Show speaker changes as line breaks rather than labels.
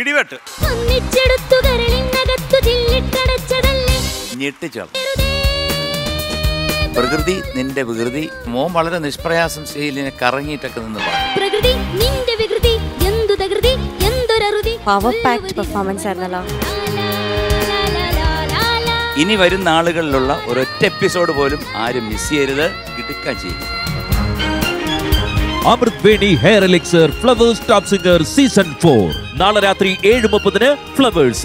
ഇടിവെട്ട്.
ഒന്നിച്ചെടുത്തു കരളിനകത്തു ചില്ലിട്ടടച്ചതല്ലേ
ഞെട്ടിച്ചോള പ്രകൃതി നിന്റെ വികൃതി മോൻ വളരെ നിഷ്പ്രയാസം ശൈലിനെ കറങ്ങിയിട്ടൊക്കെ നിന്ന്
പ്രകൃതി നിന്റെ വികൃതി എന്തു തകൃതി എന്തൊരറുതി?
പവർ പെർഫോമൻസ് ആയിരുന്നല്ലോ.
ഇനി വരുന്ന ആളുകളിലുള്ള ഒരൊറ്റ എപ്പിസോഡ് പോലും ആരും മിസ് ചെയ്യരുത്. ഇടുക്കാൻ ചെയ്യും.
Amrut Veni hair elixir flowers top singer season four నాళ రాత్రి ఏడు ముప్పదిన ఫ్లవర్స్